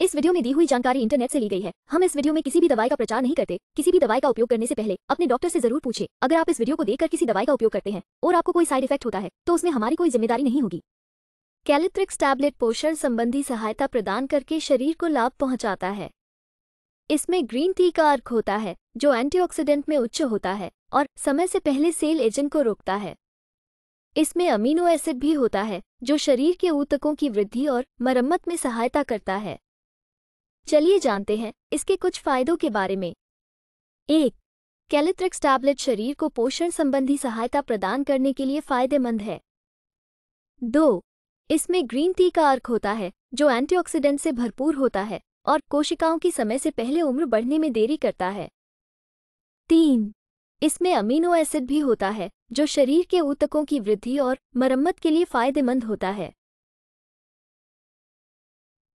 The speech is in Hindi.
इस वीडियो में दी हुई जानकारी इंटरनेट से ली गई है। हम इस वीडियो में किसी भी दवाई का प्रचार नहीं करते। किसी भी दवाई का उपयोग करने से पहले अपने डॉक्टर से ज़रूर पूछे। अगर आप इस वीडियो को देखकर किसी दवाई का उपयोग करते हैं और आपको कोई साइड इफ़ेक्ट होता है तो उसमें हमारी कोई ज़िम्मेदारी नहीं होगी। कैलिट्रिक्स टैबलेट पोषण संबंधी सहायता प्रदान करके शरीर को लाभ पहुंचाता है। इसमें ग्रीन टी का अर्क होता है, जो एंटीऑक्सीडेंट में उच्च होता है और समय से पहले सेल एजेंट को रोकता है। इसमें अमीनो एसिड भी होता है, जो शरीर के ऊतकों की वृद्धि और मरम्मत में सहायता करता है। चलिए जानते हैं इसके कुछ फायदों के बारे में। एक, कैलिट्रिक्स टैबलेट शरीर को पोषण संबंधी सहायता प्रदान करने के लिए फ़ायदेमंद है। दो, इसमें ग्रीन टी का अर्क होता है, जो एंटीऑक्सीडेंट से भरपूर होता है और कोशिकाओं की समय से पहले उम्र बढ़ने में देरी करता है। तीन, इसमें अमीनो एसिड भी होता है, जो शरीर के ऊतकों की वृद्धि और मरम्मत के लिए फ़ायदेमंद होता है।